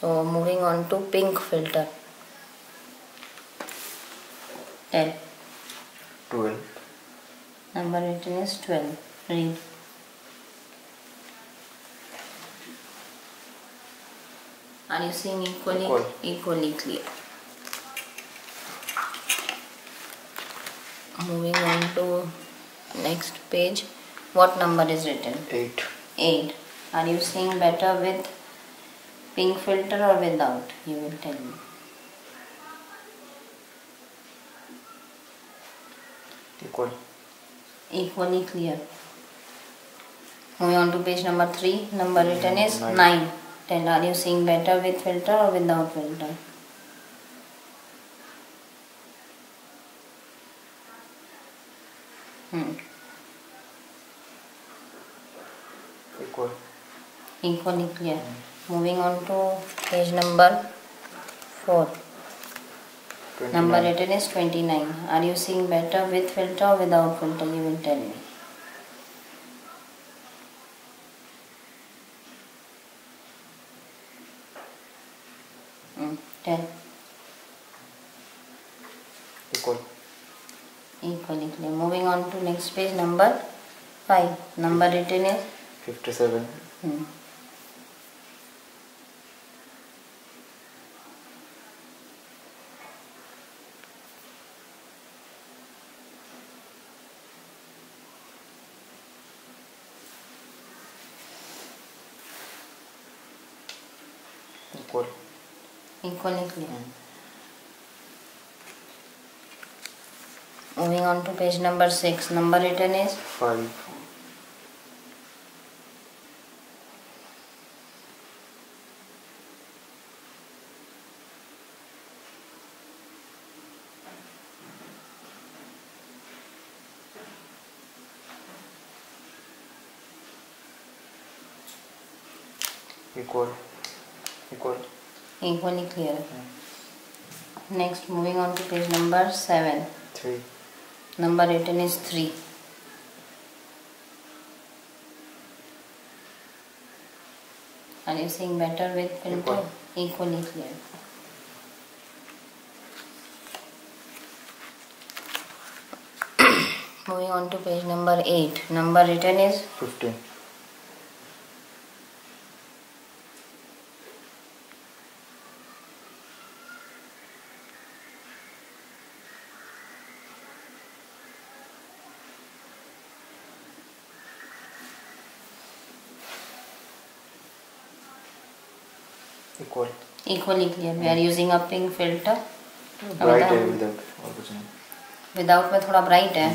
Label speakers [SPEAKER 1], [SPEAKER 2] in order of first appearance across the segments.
[SPEAKER 1] So moving on to pink filter. 10.
[SPEAKER 2] 12.
[SPEAKER 1] Number written is 12. Read. Are you seeing equally?
[SPEAKER 2] Equal.
[SPEAKER 1] Equally clear. Moving on to next page. What number is written?
[SPEAKER 2] 8.
[SPEAKER 1] 8. Are you seeing better with pink filter or without? You will tell me.
[SPEAKER 2] Equal.
[SPEAKER 1] Equally clear. Moving on to page number 3. Number written is
[SPEAKER 2] Nine.
[SPEAKER 1] 9. Tell are you seeing better with filter or without filter? Hmm.
[SPEAKER 2] Equal.
[SPEAKER 1] Equally clear. Moving on to page number 4.
[SPEAKER 2] 29.
[SPEAKER 1] Number written is 29. Are you seeing better with filter or without filter? You will tell me. Hmm. Tell.
[SPEAKER 2] Equal.
[SPEAKER 1] Equally clear. Moving on to next page number 5. Number written is
[SPEAKER 2] 57.
[SPEAKER 1] hmm.
[SPEAKER 2] Equal.
[SPEAKER 1] Equally clear. Moving on to page number 6. Number written is
[SPEAKER 2] 5. Equal. Equal.
[SPEAKER 1] Equally clear. Next, moving on to page number 7.
[SPEAKER 2] 3.
[SPEAKER 1] Number written is 3. Are you seeing better with filter?
[SPEAKER 2] Equal.
[SPEAKER 1] Equally clear. Moving on to page number 8. Number written is
[SPEAKER 2] 15. Equal.
[SPEAKER 1] equally clear. We are using a pink filter.
[SPEAKER 2] Bright है without और कुछ नहीं
[SPEAKER 1] without में थोड़ा bright है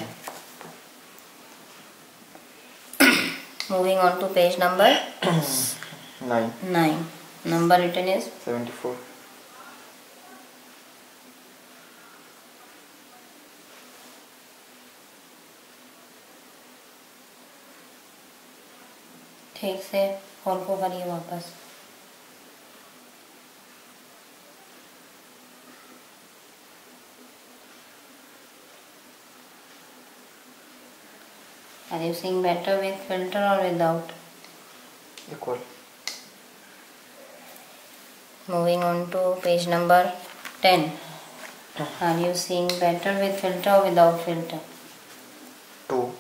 [SPEAKER 1] moving on to page number
[SPEAKER 2] Nine.
[SPEAKER 1] Nine number written is
[SPEAKER 2] 74.
[SPEAKER 1] ठीक से phone को करिए वापस Are you seeing better with filter or without?
[SPEAKER 2] Equal.
[SPEAKER 1] Moving on to page number 10. Are you seeing better with filter or without filter?
[SPEAKER 2] Two.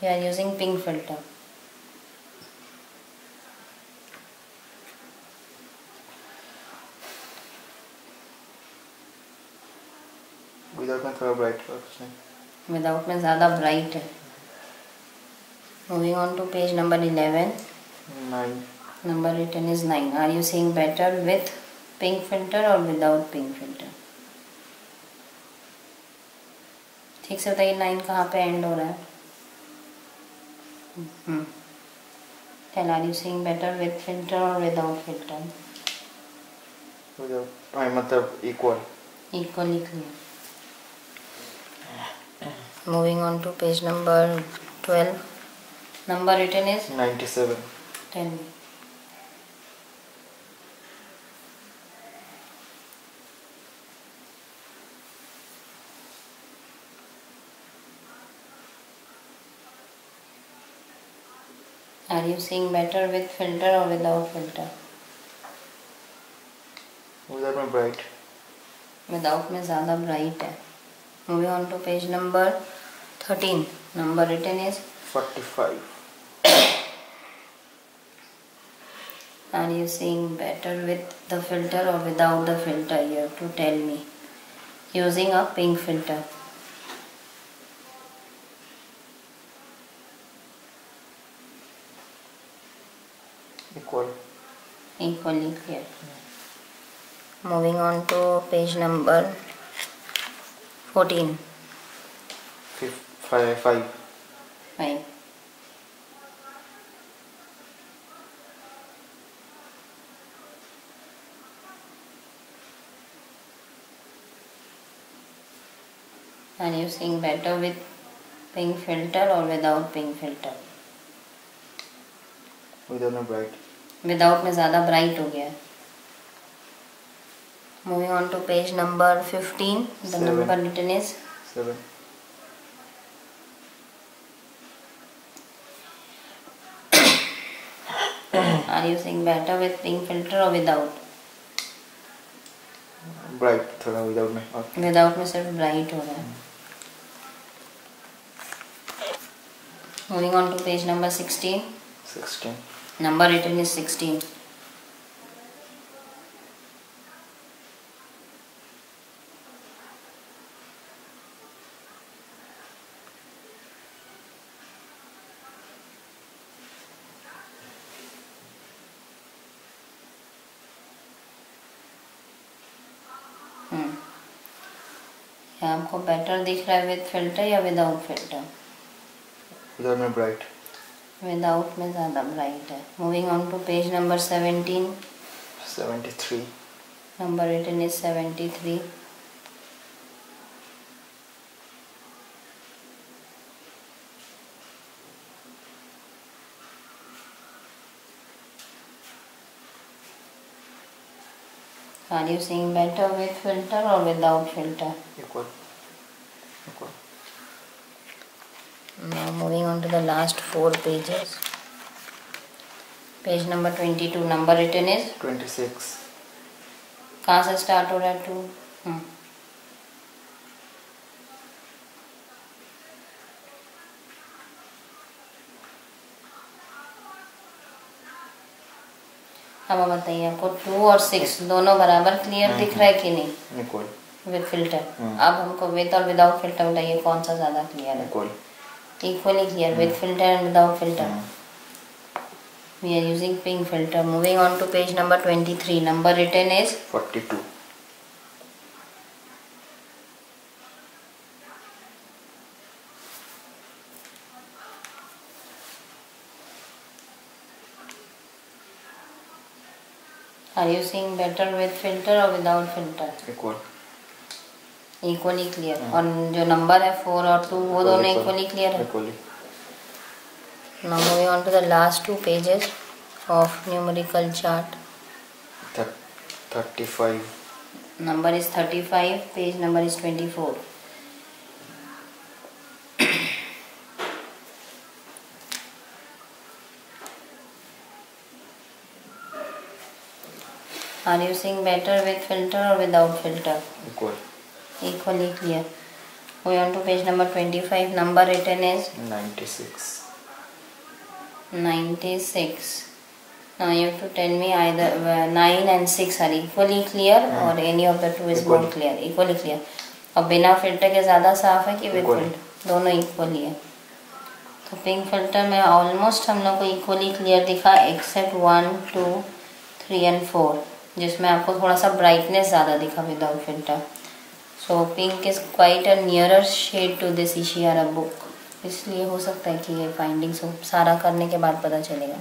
[SPEAKER 1] We are using pink filter.
[SPEAKER 2] Without में थोड़ा bright नहीं
[SPEAKER 1] without ज़्यादा bright है moving on to page number eleven
[SPEAKER 2] Nine.
[SPEAKER 1] Number written is nine are you seeing better with pink filter और without pink filter ठीक से बताइए nine कहाँ पे एंड हो रहा है tell are you seeing better with filter और विदाउट फ़िल्टर
[SPEAKER 2] Without आई मतलब equal.
[SPEAKER 1] equally clear. Moving on to page number 12. Number written is
[SPEAKER 2] 97.
[SPEAKER 1] 10. Are you seeing better with filter or without filter?
[SPEAKER 2] Without my bright.
[SPEAKER 1] Without में ज़्यादा bright है moving on to page number thirteen number written is
[SPEAKER 2] 45.
[SPEAKER 1] Are you seeing better with the filter or without the filter? You have to tell me. Using a pink filter.
[SPEAKER 2] Equal.
[SPEAKER 1] Equally clear. Moving on to page number 14.
[SPEAKER 2] Fif- five. Five.
[SPEAKER 1] 5. Are you seeing better with pink filter or without pink filter?
[SPEAKER 2] Without my bright.
[SPEAKER 1] Without में ज़्यादा bright हो गया है moving on to page number fifteen the
[SPEAKER 2] Seven.
[SPEAKER 1] Number written is
[SPEAKER 2] Seven.
[SPEAKER 1] Are you seeing better with pink filter और without
[SPEAKER 2] Bright. थोड़ा without में
[SPEAKER 1] without में सिर्फ़ ब्राइट हो रहा है on to page number sixteen
[SPEAKER 2] sixteen.
[SPEAKER 1] Number written is sixteen hmm क्या आपको बेटर दिख रहा है विद फ़िल्टर या विदाउट फ़िल्टर
[SPEAKER 2] इधर में ब्राइट
[SPEAKER 1] विदाउट में ज़्यादा ब्राइट है moving on to page number seventeen
[SPEAKER 2] seventy three
[SPEAKER 1] number eighteen is seventy three Are you seeing better with filter or without filter?
[SPEAKER 2] Equal.
[SPEAKER 1] Now moving on to the last four pages. Number twenty two number written is
[SPEAKER 2] Twenty-six.
[SPEAKER 1] कहाँ से start हो रहा है to अब बताइए आपको to और six दोनों बराबर क्लियर दिख रहा है कि नहीं विद फ़िल्टर
[SPEAKER 2] हम्म।
[SPEAKER 1] अब हमको विद और विदाउट फ़िल्टर बताइए कौन सा ज़्यादा क्लियर है. Equally clear with filter and without filter.
[SPEAKER 2] Hmm.
[SPEAKER 1] We are using pink filter. Moving on to page number 23. Number written is
[SPEAKER 2] Forty-two.
[SPEAKER 1] Are you seeing better with filter or without filter?
[SPEAKER 2] Equal.
[SPEAKER 1] Equally
[SPEAKER 2] clear
[SPEAKER 1] और जो number है four और two वो दोनों equally clear है?
[SPEAKER 2] Now
[SPEAKER 1] moving on to the last two pages of numerical chart thirty
[SPEAKER 2] five number
[SPEAKER 1] is thirty five page number is twenty four Are you seeing better with filter or without filter?
[SPEAKER 2] Good.
[SPEAKER 1] Equally clear. Going on to page number 25. Number written is
[SPEAKER 2] Ninety-six.
[SPEAKER 1] 96. Now you have to tell me either uh, 9 and 6 are equally clear
[SPEAKER 2] Hmm.
[SPEAKER 1] or any of the two is
[SPEAKER 2] Equally.
[SPEAKER 1] more clear. Equally clear. और बिना filter के ज़्यादा साफ़ है कि with. Filter दोनों equally है तो पिंक फ़िल्टर में ऑलमोस्ट हम लोग को इक्वली क्लियर दिखा except one two three and four जिसमें आपको थोड़ा सा ब्राइटनेस ज़्यादा दिखा without filter so pink is quite a nearer shade to this Ishihara book इसलिए हो सकता है कि ये फाइंडिंग्स सारा करने के बाद पता चलेगा।